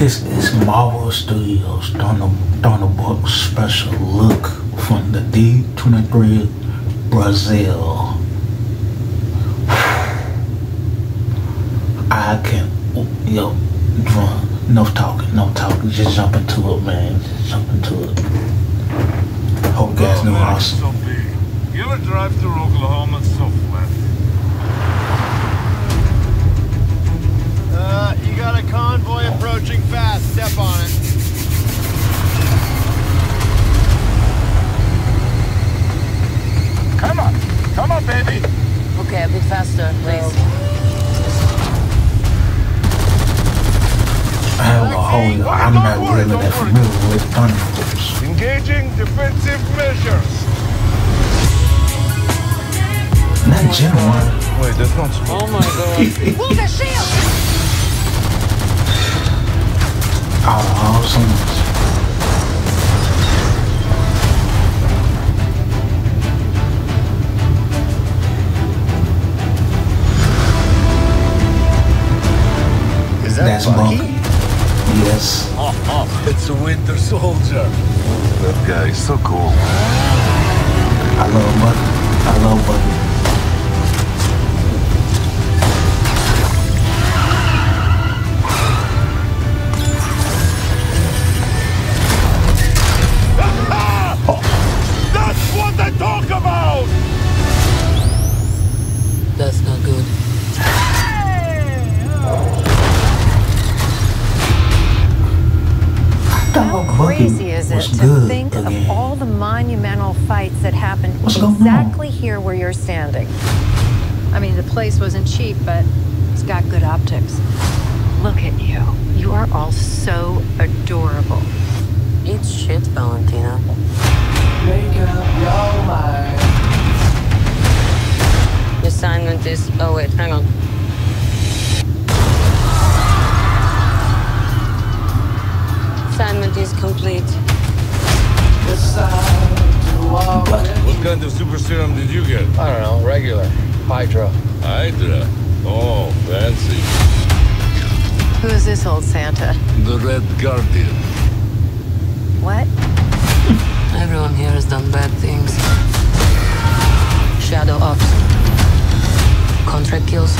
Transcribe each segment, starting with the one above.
This is Marvel Studios Thunder, Thunderbolt special look from the D23 Brazil. I can, yo, Drum, no talking, no talking. Just jump into it, man. Just jump into it. Hope you guys know awesome. So big. You ever drive through Oklahoma? It's so flat. Uh, you got a convoy approaching faster, please. I have a whole, I'm not really that familiar with Thunderbolts. Engaging defensive measures. Not genuine. Wait, that's not Oh my god. Move the shield! Oh, awesome. Is that That's Bucky? Bucky. Yes. Oh, oh. It's a winter soldier. That guy is so cool. I love Bucky. I love Bucky. That's what I talk about! That's to good think again. of all the monumental fights that happened What's on? exactly here where you're standing? I mean, the place wasn't cheap, but it's got good optics. Look at you. You are all so adorable. Eat shit, Valentina. The assignment is. Oh, wait, hang on. Assignment is complete. What kind of super serum did you get? I don't know, regular. Hydra. Hydra. Oh, fancy. Who is this old Santa? The Red Guardian. What? Everyone here has done bad things. Shadow ops. Contract kills.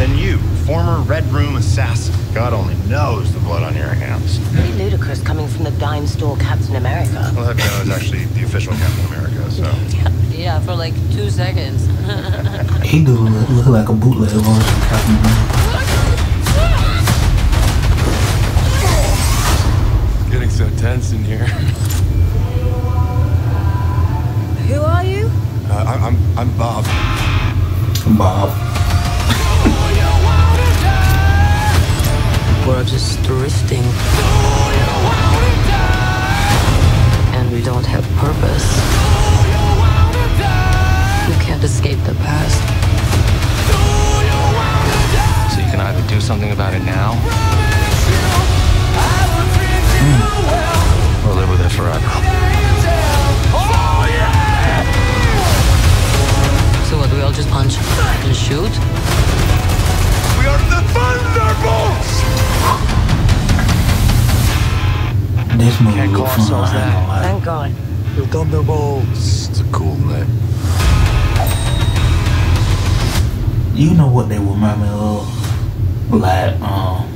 And you, former Red Room assassin. God only knows the blood on your hands. Pretty ludicrous coming from the dime store Captain America. Well, that guy was actually the official Captain America, so. Yeah, for like two seconds. He do look, look like a bootleg version of Captain America. Getting so tense in here. Who are you? Uh, I- I'm I'm Bob. Bob. We're just drifting. And we don't have purpose. You can't escape the past. So you can either do something about it now or live with it forever. So what, do we all just punch and shoot? We are the Thunderbolts! This movie Can't call was fun. ourselves I ain't gonna lie. Thank God. The Thunderbolts. It's a cool name. You know what they remind me of? Like, um,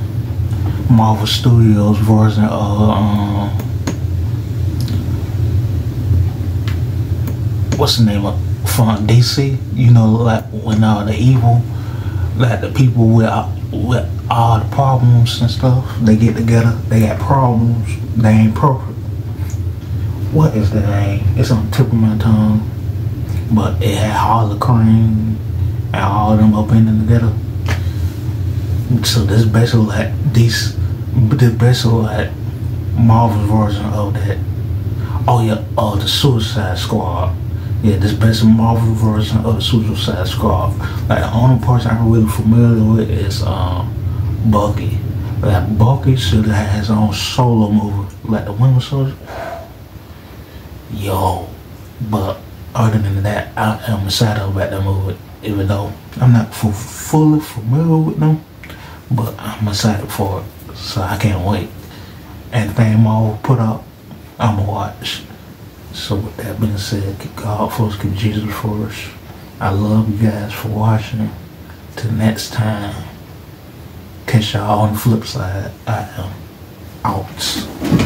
Marvel Studios version of, um, what's the name of from DC? You know, like when uh, the evil, like the people with uh, with all the problems and stuff, they get together. They got problems. They ain't perfect. What is the name? It's on the tip of my tongue, but it had Harley Quinn and all them up in together. So this basically like this, this basically like Marvel's version of that. Oh yeah, uh, the Suicide Squad. Yeah, this basically Marvel version of the Suicide Squad. Like the only person I'm really familiar with is um, Bucky. Like Bucky should have his own solo movie, like the Winter Soldier. Yo, but other than that, I am excited about that movie. Even though I'm not fu- fully familiar with them, but I'm excited for it. So I can't wait. And Anything more put up, I'ma watch. So with that being said, God first, keep Jesus for us. I love you guys for watching. Till next time. Catch y'all on the flip side. I am out.